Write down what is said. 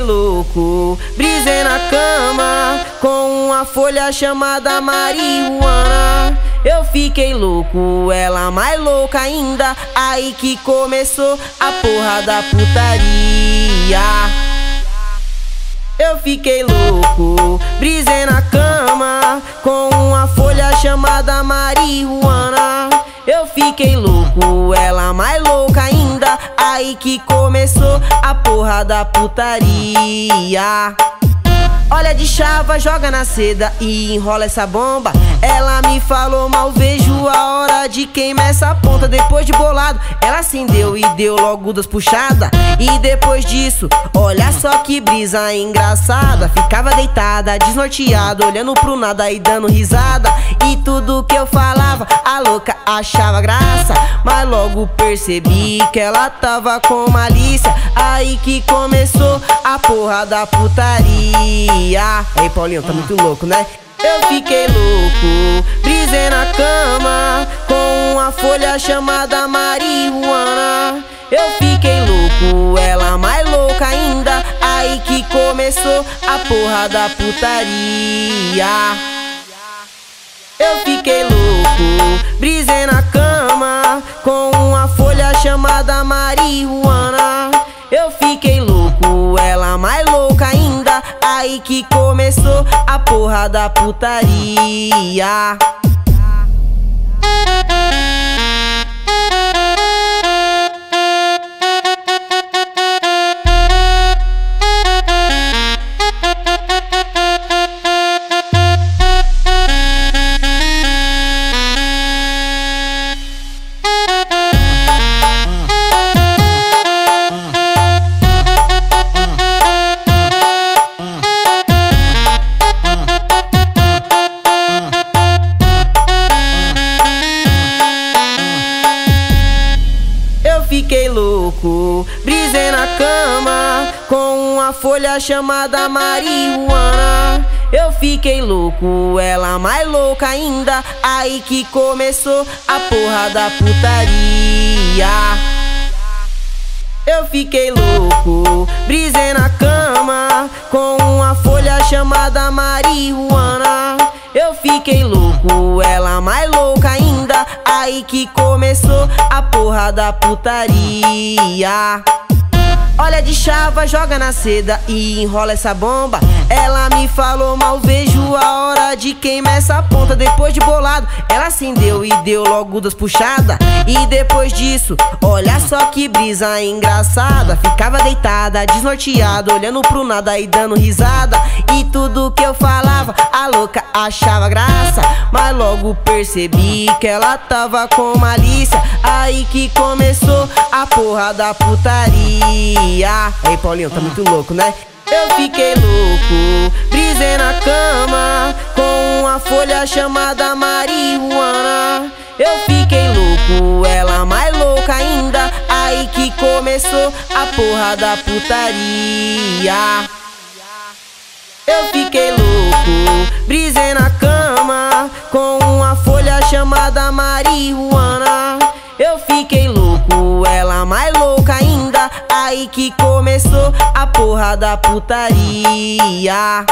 louco, brisei na cama com uma folha chamada marihuana. Eu fiquei louco, ela mais louca ainda. Aí que começou a porra da putaria. Eu fiquei louco, brisei na cama com uma folha chamada marihuana. Eu fiquei louco, ela mais louca ainda. Aí que começou a porra da putaria. Olha de chava, joga na seda e enrola essa bomba. Ela me falou mal, vejo a hora de queimar essa ponta. Depois de bolado, ela acendeu e deu logo duas puxadas. E depois disso, olha só que brisa engraçada. Ficava deitada, desnorteada, olhando pro nada e dando risada. E tudo que eu falava, a louca achava graça. Mas logo percebi que ela tava com malícia. Aí que começou a porra da putaria. Ei, Paulinho, tá muito louco, né? Eu fiquei louco, brisei na cama com uma folha chamada marihuana. Eu fiquei louco, ela mais louca ainda. Aí que começou a porra da putaria. Eu fiquei louco, brisei na cama Que começou a porra da putaria. Uma folha chamada marihuana. Eu fiquei louco, ela mais louca ainda. Aí que começou a porra da putaria. Eu fiquei louco, brisei na cama com uma folha chamada marihuana. Eu fiquei louco, ela mais louca ainda. Aí que começou a porra da putaria. Olha de chava, joga na seda e enrola essa bomba. Ela me falou mal, vejo a hora de queimar essa ponta. Depois de bolado, ela acendeu e deu logo duas puxadas. E depois disso, olha só que brisa engraçada. Ficava deitada, desnorteada, olhando pro nada e dando risada. E tudo que eu falava, a louca achava graça. Mas logo percebi que ela tava com malícia. Aí que começou a porra da putaria. Ei, Paulinho, tá muito louco, né? Eu fiquei louco, brisei na cama com uma folha chamada marihuana. Eu fiquei louco, ela mais louca ainda. Aí que começou a porra da putaria. Eu fiquei louco, brisei na cama com uma folha chamada marihuana. Eu fiquei louco, ela mais louca ainda. Aí que começou a porra da putaria.